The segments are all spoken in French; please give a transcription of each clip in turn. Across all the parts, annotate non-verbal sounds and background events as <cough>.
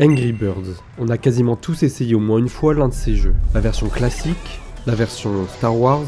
Angry Birds. On a quasiment tous essayé au moins une fois l'un de ces jeux. La version classique, la version Star Wars,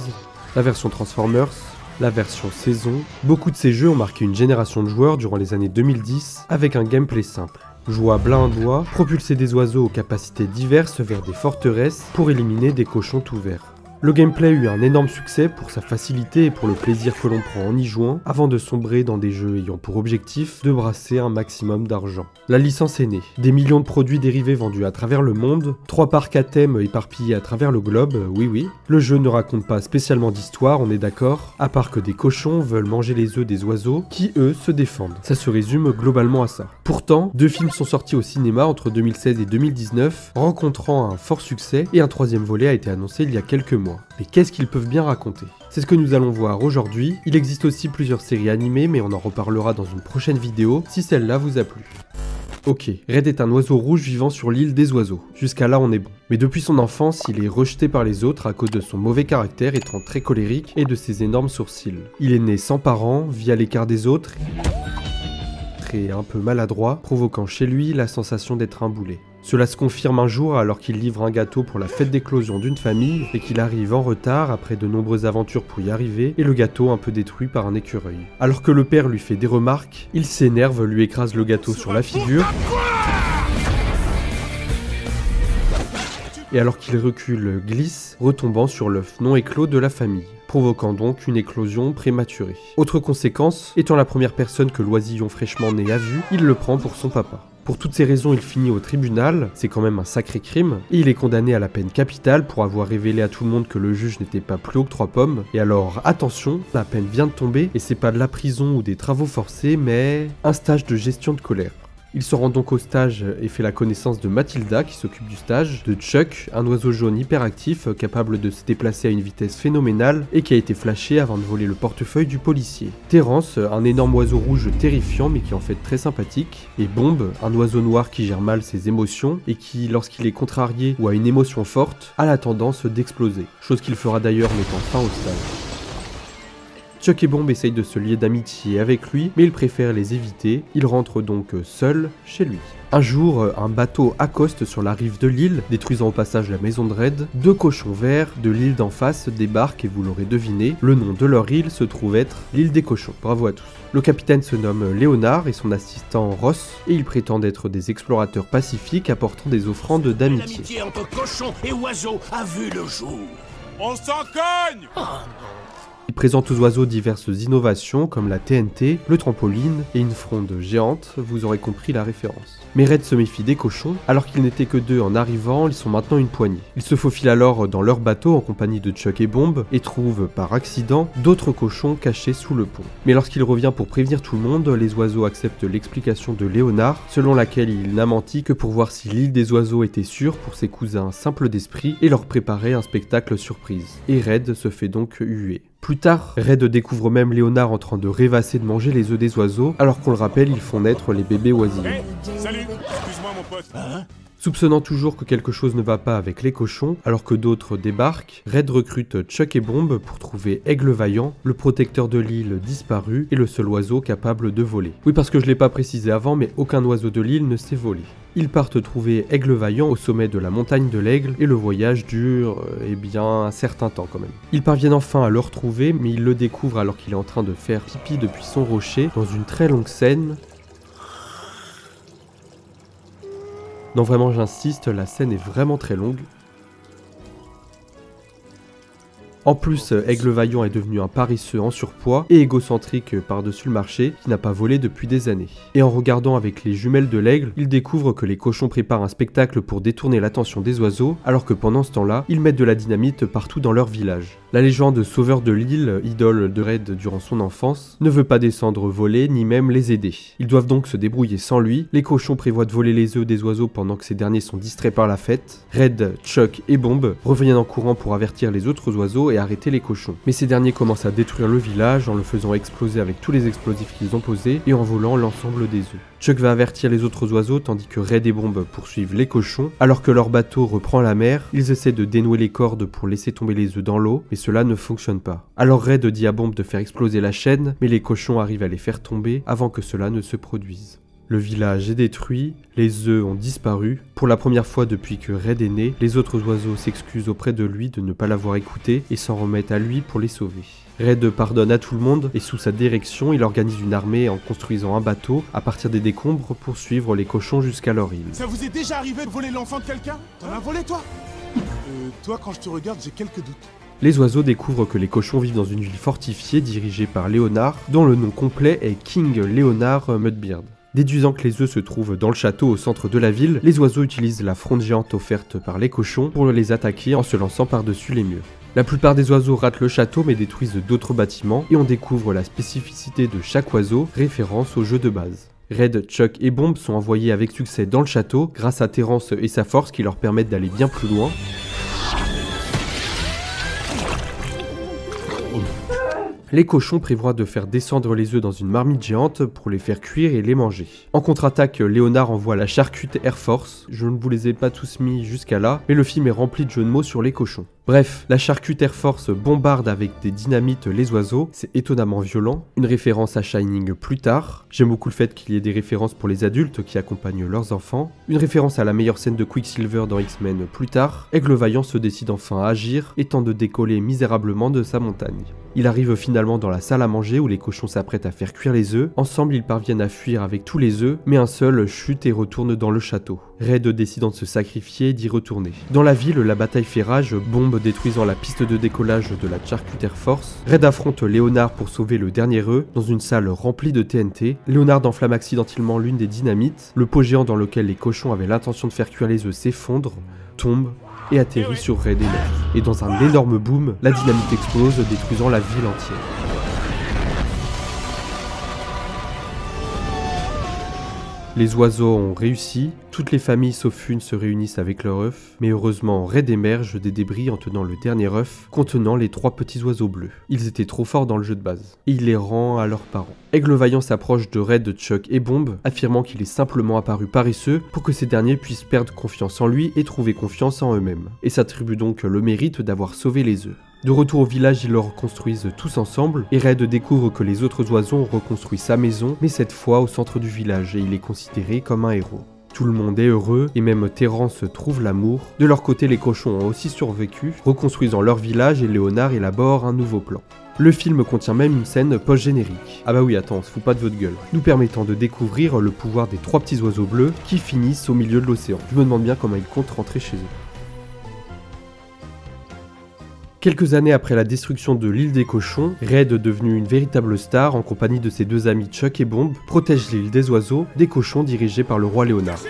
la version Transformers, la version saison. Beaucoup de ces jeux ont marqué une génération de joueurs durant les années 2010 avec un gameplay simple. Jouer à blanc doigt, propulser des oiseaux aux capacités diverses vers des forteresses pour éliminer des cochons tout verts. Le gameplay eut un énorme succès pour sa facilité et pour le plaisir que l'on prend en y jouant, avant de sombrer dans des jeux ayant pour objectif de brasser un maximum d'argent. La licence est née, des millions de produits dérivés vendus à travers le monde, trois parcs à thème éparpillés à travers le globe, oui oui. Le jeu ne raconte pas spécialement d'histoire, on est d'accord, à part que des cochons veulent manger les œufs des oiseaux, qui eux se défendent. Ça se résume globalement à ça. Pourtant, deux films sont sortis au cinéma entre 2016 et 2019, rencontrant un fort succès, et un troisième volet a été annoncé il y a quelques mois. Mais qu'est-ce qu'ils peuvent bien raconter? C'est ce que nous allons voir aujourd'hui. Il existe aussi plusieurs séries animées, mais on en reparlera dans une prochaine vidéo si celle-là vous a plu. Ok, Red est un oiseau rouge vivant sur l'île des oiseaux. Jusqu'à là, on est bon. Mais depuis son enfance, il est rejeté par les autres à cause de son mauvais caractère étant très colérique et de ses énormes sourcils. Il est né sans parents, via l'écart des autres et un peu maladroit, provoquant chez lui la sensation d'être un boulet. Cela se confirme un jour alors qu'il livre un gâteau pour la fête d'éclosion d'une famille et qu'il arrive en retard après de nombreuses aventures pour y arriver et le gâteau un peu détruit par un écureuil. Alors que le père lui fait des remarques, il s'énerve, lui écrase le gâteau sur la figure. Et alors qu'il recule, glisse, retombant sur l'œuf non éclos de la famille provoquant donc une éclosion prématurée. Autre conséquence, étant la première personne que l'oisillon fraîchement né a vu, il le prend pour son papa. Pour toutes ces raisons, il finit au tribunal, c'est quand même un sacré crime, et il est condamné à la peine capitale pour avoir révélé à tout le monde que le juge n'était pas plus haut que trois pommes. Et alors, attention, la peine vient de tomber, et c'est pas de la prison ou des travaux forcés, mais un stage de gestion de colère. Il se rend donc au stage et fait la connaissance de Mathilda qui s'occupe du stage, de Chuck, un oiseau jaune hyperactif capable de se déplacer à une vitesse phénoménale et qui a été flashé avant de voler le portefeuille du policier. Terence, un énorme oiseau rouge terrifiant mais qui en fait très sympathique. Et Bombe, un oiseau noir qui gère mal ses émotions et qui, lorsqu'il est contrarié ou a une émotion forte, a la tendance d'exploser. Chose qu'il fera d'ailleurs mettant fin au stage. Chuck et Bomb essayent de se lier d'amitié avec lui, mais il préfère les éviter. Il rentre donc seul chez lui. Un jour, un bateau accoste sur la rive de l'île, détruisant au passage la maison de Red. Deux cochons verts de l'île d'en face débarquent et vous l'aurez deviné, le nom de leur île se trouve être l'île des cochons. Bravo à tous. Le capitaine se nomme Léonard et son assistant Ross, et ils prétendent être des explorateurs pacifiques apportant des offrandes d'amitié. entre cochons et oiseaux a vu le jour. On s'en cogne Oh présente aux oiseaux diverses innovations comme la TNT, le trampoline et une fronde géante, vous aurez compris la référence. Mais Red se méfie des cochons, alors qu'ils n'étaient que deux en arrivant, ils sont maintenant une poignée. Ils se faufilent alors dans leur bateau en compagnie de Chuck et Bomb et trouvent par accident d'autres cochons cachés sous le pont. Mais lorsqu'il revient pour prévenir tout le monde, les oiseaux acceptent l'explication de Léonard, selon laquelle il n'a menti que pour voir si l'île des oiseaux était sûre pour ses cousins simples d'esprit et leur préparer un spectacle surprise. Et Red se fait donc huer. Plus tard, Red découvre même Léonard en train de rêvasser de manger les œufs des oiseaux, alors qu'on le rappelle, ils font naître les bébés oisillons. Salut Excuse-moi mon pote. Soupçonnant toujours que quelque chose ne va pas avec les cochons, alors que d'autres débarquent, Red recrute Chuck et Bomb pour trouver Aigle Vaillant, le protecteur de l'île disparu et le seul oiseau capable de voler. Oui, parce que je l'ai pas précisé avant, mais aucun oiseau de l'île ne sait voler. Ils partent trouver Aigle Vaillant au sommet de la montagne de l'Aigle et le voyage dure, eh bien, un certain temps quand même. Ils parviennent enfin à le retrouver, mais ils le découvrent alors qu'il est en train de faire pipi depuis son rocher dans une très longue scène Non, vraiment, j'insiste, la scène est vraiment très longue. En plus, Aigle Vaillant est devenu un paresseux en surpoids et égocentrique par-dessus le marché qui n'a pas volé depuis des années. Et en regardant avec les jumelles de l'aigle, il découvre que les cochons préparent un spectacle pour détourner l'attention des oiseaux, alors que pendant ce temps-là, ils mettent de la dynamite partout dans leur village. La légende sauveur de l'île, idole de Red durant son enfance, ne veut pas descendre voler ni même les aider. Ils doivent donc se débrouiller sans lui. Les cochons prévoient de voler les œufs des oiseaux pendant que ces derniers sont distraits par la fête. Red, Chuck et Bomb reviennent en courant pour avertir les autres oiseaux arrêter les cochons. Mais ces derniers commencent à détruire le village en le faisant exploser avec tous les explosifs qu'ils ont posés et en volant l'ensemble des œufs. Chuck va avertir les autres oiseaux tandis que Red et Bomb poursuivent les cochons. Alors que leur bateau reprend la mer, ils essaient de dénouer les cordes pour laisser tomber les œufs dans l'eau, mais cela ne fonctionne pas. Alors Red dit à Bomb de faire exploser la chaîne, mais les cochons arrivent à les faire tomber avant que cela ne se produise. Le village est détruit, les œufs ont disparu. Pour la première fois depuis que Red est né, les autres oiseaux s'excusent auprès de lui de ne pas l'avoir écouté et s'en remettent à lui pour les sauver. Red pardonne à tout le monde et sous sa direction, il organise une armée en construisant un bateau à partir des décombres pour suivre les cochons jusqu'à leur île. Ça vous est déjà arrivé de voler l'enfant de quelqu'un? T'en as volé toi? Euh, toi quand je te regarde j'ai quelques doutes. Les oiseaux découvrent que les cochons vivent dans une ville fortifiée dirigée par Léonard, dont le nom complet est King Léonard Mudbeard. Déduisant que les œufs se trouvent dans le château au centre de la ville, les oiseaux utilisent la fronde géante offerte par les cochons pour les attaquer en se lançant par-dessus les murs. La plupart des oiseaux ratent le château mais détruisent d'autres bâtiments et on découvre la spécificité de chaque oiseau, référence au jeu de base. Red, Chuck et Bomb sont envoyés avec succès dans le château grâce à Terence et sa force qui leur permettent d'aller bien plus loin. Les cochons prévoient de faire descendre les œufs dans une marmite géante pour les faire cuire et les manger. En contre-attaque, Léonard envoie la charcute Air Force. Je ne vous les ai pas tous mis jusqu'à là, mais le film est rempli de jeux de mots sur les cochons. Bref, la charcute Air Force bombarde avec des dynamites les oiseaux, c'est étonnamment violent. Une référence à Shining plus tard. J'aime beaucoup le fait qu'il y ait des références pour les adultes qui accompagnent leurs enfants. Une référence à la meilleure scène de Quicksilver dans X-Men plus tard. Aigle Vaillant se décide enfin à agir et tente de décoller misérablement de sa montagne. Il arrive finalement dans la salle à manger où les cochons s'apprêtent à faire cuire les œufs. Ensemble, ils parviennent à fuir avec tous les œufs, mais un seul chute et retourne dans le château. Red décidant de se sacrifier et d'y retourner. Dans la ville, la bataille fait rage, bombe détruisant la piste de décollage de la Charcuter Force. Red affronte Léonard pour sauver le dernier œuf dans une salle remplie de TNT. Léonard enflamme accidentellement l'une des dynamites. Le pot géant dans lequel les cochons avaient l'intention de faire cuire les œufs s'effondre, tombe et atterrit sur Red et Ned. Et dans un énorme boom, la dynamite explose, détruisant la ville entière. Les oiseaux ont réussi, toutes les familles sauf une se réunissent avec leur œuf, mais heureusement Red émerge des débris en tenant le dernier œuf contenant les trois petits oiseaux bleus. Ils étaient trop forts dans le jeu de base, et il les rend à leurs parents. Aigle Vaillant s'approche de Red, Chuck et Bomb, affirmant qu'il est simplement apparu paresseux pour que ces derniers puissent perdre confiance en lui et trouver confiance en eux-mêmes, et s'attribue donc le mérite d'avoir sauvé les œufs. De retour au village, ils le reconstruisent tous ensemble, et Red découvre que les autres oiseaux ont reconstruit sa maison, mais cette fois au centre du village, et il est considéré comme un héros. Tout le monde est heureux, et même Terence trouve l'amour. De leur côté, les cochons ont aussi survécu, reconstruisant leur village, et Léonard élabore un nouveau plan. Le film contient même une scène post-générique. Ah bah oui, attends, on se fout pas de votre gueule. Nous permettant de découvrir le pouvoir des trois petits oiseaux bleus qui finissent au milieu de l'océan. Je me demande bien comment ils comptent rentrer chez eux. Quelques années après la destruction de l'île des cochons, Red, devenu une véritable star en compagnie de ses deux amis Chuck et Bomb, protège l'île des oiseaux des cochons dirigés par le roi Léonard.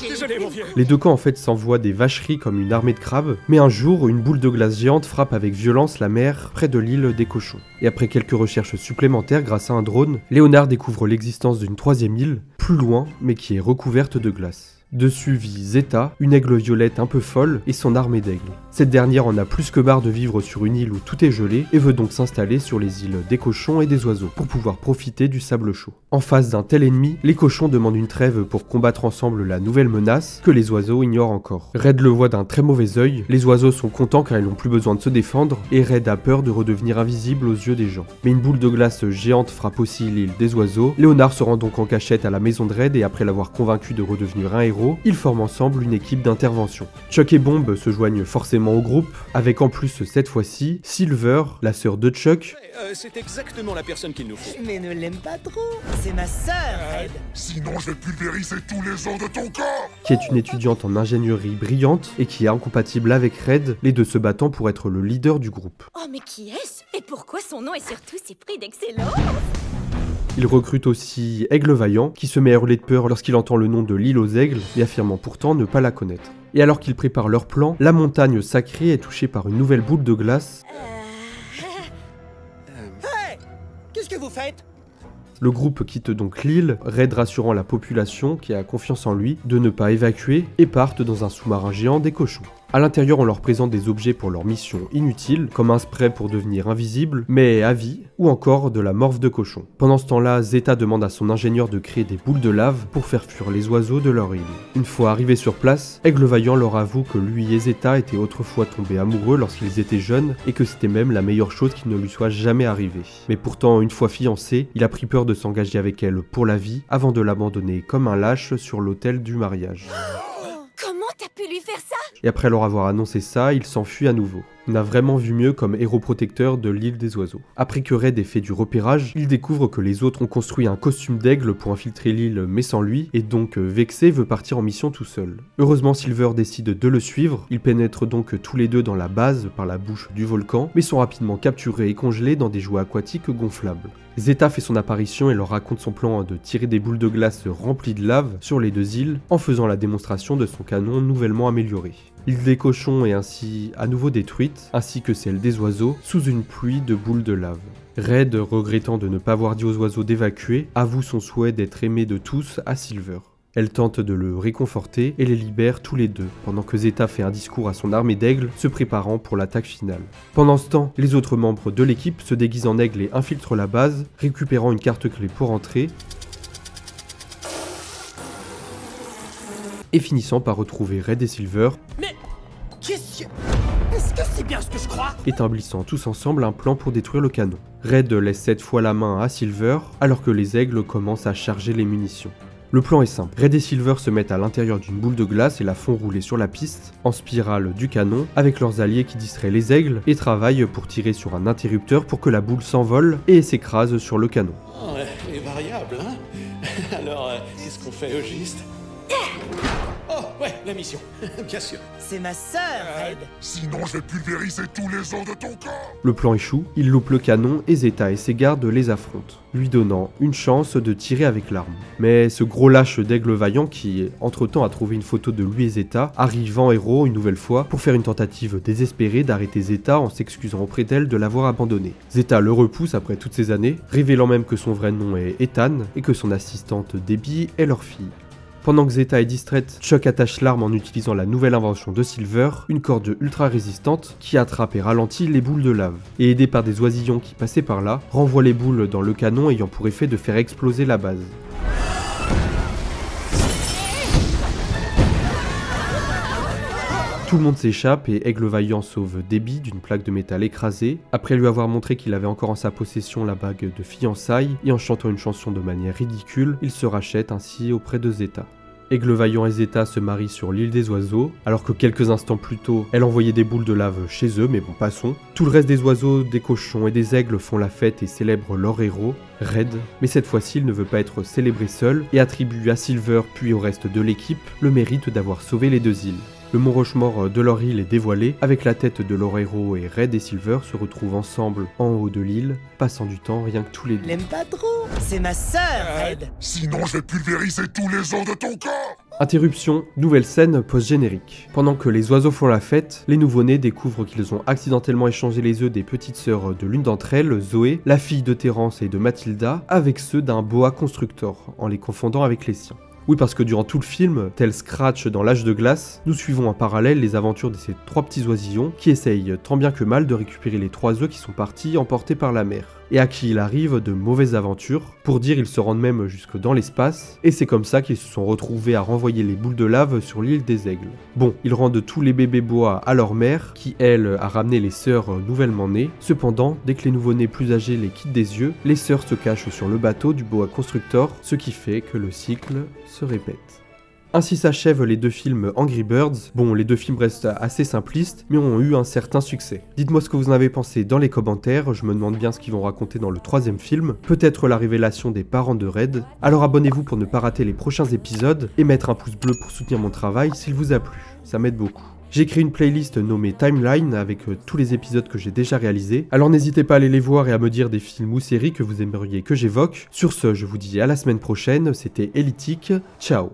Désolé mon vieux. Les deux camps en fait s'envoient des vacheries comme une armée de crabes, mais un jour, une boule de glace géante frappe avec violence la mer près de l'île des cochons. Et après quelques recherches supplémentaires grâce à un drone, Léonard découvre l'existence d'une troisième île, plus loin, mais qui est recouverte de glace. Dessus vit Zeta, une aigle violette un peu folle, et son armée d'aigles. Cette dernière en a plus que marre de vivre sur une île où tout est gelé, et veut donc s'installer sur les îles des cochons et des oiseaux, pour pouvoir profiter du sable chaud. En face d'un tel ennemi, les cochons demandent une trêve pour combattre ensemble la nouvelle menace, que les oiseaux ignorent encore. Red le voit d'un très mauvais œil, les oiseaux sont contents car ils n'ont plus besoin de se défendre, et Red a peur de redevenir invisible aux yeux des gens. Mais une boule de glace géante frappe aussi l'île des oiseaux, Léonard se rend donc en cachette à la maison de Red, et après l'avoir convaincu de redevenir un héros, ils forment ensemble une équipe d'intervention. Chuck et Bomb se joignent forcément au groupe, avec en plus cette fois-ci Silver, la sœur de Chuck, Euh, c'est exactement la personne qu'il nous faut. Mais ne l'aime pas trop. C'est ma sœur, Red. Sinon je vais pulvériser tous les os de ton corps qui est une étudiante en ingénierie brillante et qui est incompatible avec Red, les deux se battant pour être le leader du groupe. Oh, mais qui est-ce? Et pourquoi son nom est surtout si pris d'excellence? Il recrute aussi Aigle Vaillant, qui se met à hurler de peur lorsqu'il entend le nom de l'île aux aigles, et affirmant pourtant ne pas la connaître. Et alors qu'ils préparent leur plan, la montagne sacrée est touchée par une nouvelle boule de glace. Hey Qu'est-ce que vous faites? Le groupe quitte donc l'île, Red rassurant la population qui a confiance en lui de ne pas évacuer et partent dans un sous-marin géant des cochons. À l'intérieur, on leur présente des objets pour leur mission inutile, comme un spray pour devenir invisible, mais à vie, ou encore de la morve de cochon. Pendant ce temps-là, Zeta demande à son ingénieur de créer des boules de lave pour faire fuir les oiseaux de leur île. Une fois arrivés sur place, Aigle Vaillant leur avoue que lui et Zeta étaient autrefois tombés amoureux lorsqu'ils étaient jeunes et que c'était même la meilleure chose qui ne lui soit jamais arrivée. Mais pourtant, une fois fiancé, il a pris peur de s'engager avec elle pour la vie avant de l'abandonner comme un lâche sur l'autel du mariage. Comment t'as pu lui faire ça Et après leur avoir annoncé ça, il s'enfuit à nouveau. On a vraiment vu mieux comme héros protecteur de l'île des oiseaux. Après que Red ait fait du repérage, il découvre que les autres ont construit un costume d'aigle pour infiltrer l'île mais sans lui, et donc euh, vexé veut partir en mission tout seul. Heureusement Silver décide de le suivre, ils pénètrent donc tous les deux dans la base par la bouche du volcan, mais sont rapidement capturés et congelés dans des jouets aquatiques gonflables. Zeta fait son apparition et leur raconte son plan de tirer des boules de glace remplies de lave sur les deux îles en faisant la démonstration de son canon nouvellement amélioré. L'île des cochons est ainsi à nouveau détruite, ainsi que celle des oiseaux, sous une pluie de boules de lave. Red, regrettant de ne pas avoir dit aux oiseaux d'évacuer, avoue son souhait d'être aimé de tous à Silver. Elle tente de le réconforter et les libère tous les deux, pendant que Zeta fait un discours à son armée d'aigles, se préparant pour l'attaque finale. Pendant ce temps, les autres membres de l'équipe se déguisent en aigle et infiltrent la base, récupérant une carte clé pour entrer, et finissant par retrouver Red et Silver, bien ce que je crois établissant tous ensemble un plan pour détruire le canon. Red laisse cette fois la main à Silver, alors que les aigles commencent à charger les munitions. Le plan est simple. Red et Silver se mettent à l'intérieur d'une boule de glace et la font rouler sur la piste, en spirale du canon, avec leurs alliés qui distraient les aigles et travaillent pour tirer sur un interrupteur pour que la boule s'envole et s'écrase sur le canon. Oh, les variables, hein <laughs> Alors, euh, qu'est-ce qu'on fait au juste Oh, ouais, la mission, <laughs> bien sûr. C'est ma sœur, Red. Sinon, je vais pulvériser tous les os de ton corps Le plan échoue, il loupe le canon et Zeta et ses gardes les affrontent, lui donnant une chance de tirer avec l'arme. Mais ce gros lâche d'aigle vaillant qui, entre-temps, a trouvé une photo de lui et Zeta, arrive en héros une nouvelle fois pour faire une tentative désespérée d'arrêter Zeta en s'excusant auprès d'elle de l'avoir abandonné. Zeta le repousse après toutes ces années, révélant même que son vrai nom est Ethan et que son assistante Debbie est leur fille. Pendant que Zeta est distraite, Chuck attache l'arme en utilisant la nouvelle invention de Silver, une corde ultra résistante qui attrape et ralentit les boules de lave. Et aidé par des oisillons qui passaient par là, renvoie les boules dans le canon ayant pour effet de faire exploser la base. Tout le monde s'échappe et Aigle Vaillant sauve Debbie d'une plaque de métal écrasée, après lui avoir montré qu'il avait encore en sa possession la bague de fiançailles, et en chantant une chanson de manière ridicule, il se rachète ainsi auprès de Zeta. Aigle Vaillant et Zeta se marient sur l'île des oiseaux, alors que quelques instants plus tôt, elle envoyait des boules de lave chez eux, mais bon, passons. Tout le reste des oiseaux, des cochons et des aigles font la fête et célèbrent leur héros, Red, mais cette fois-ci il ne veut pas être célébré seul et attribue à Silver puis au reste de l'équipe le mérite d'avoir sauvé les deux îles. Le Mont Rochemort de leur île est dévoilé, avec la tête de héros et Red et Silver se retrouvent ensemble en haut de l'île, passant du temps rien que tous les deux. L'aime pas trop. C'est ma sœur, Red. Sinon, je vais pulvériser tous les os de ton corps Interruption, nouvelle scène post-générique. Pendant que les oiseaux font la fête, les nouveau-nés découvrent qu'ils ont accidentellement échangé les œufs des petites sœurs de l'une d'entre elles, Zoé, la fille de Terence et de Mathilda, avec ceux d'un boa constructor, en les confondant avec les siens. Oui, parce que durant tout le film, tel Scratch dans l'âge de glace, nous suivons en parallèle les aventures de ces trois petits oisillons qui essayent tant bien que mal de récupérer les trois œufs qui sont partis emportés par la mer, et à qui il arrive de mauvaises aventures, pour dire ils se rendent même jusque dans l'espace, et c'est comme ça qu'ils se sont retrouvés à renvoyer les boules de lave sur l'île des aigles. Bon, ils rendent tous les bébés bois à leur mère, qui elle a ramené les sœurs nouvellement nées, cependant, dès que les nouveau-nés plus âgés les quittent des yeux, les sœurs se cachent sur le bateau du boa constructor, ce qui fait que le cycle se répète. Ainsi s'achèvent les deux films Angry Birds. Bon, les deux films restent assez simplistes, mais ont eu un certain succès. Dites-moi ce que vous en avez pensé dans les commentaires, je me demande bien ce qu'ils vont raconter dans le troisième film, peut-être la révélation des parents de Red. Alors abonnez-vous pour ne pas rater les prochains épisodes, et mettre un pouce bleu pour soutenir mon travail s'il vous a plu, ça m'aide beaucoup. J'ai créé une playlist nommée Timeline avec euh, tous les épisodes que j'ai déjà réalisés. Alors n'hésitez pas à aller les voir et à me dire des films ou séries que vous aimeriez que j'évoque. Sur ce, je vous dis à la semaine prochaine, c'était Elitique, ciao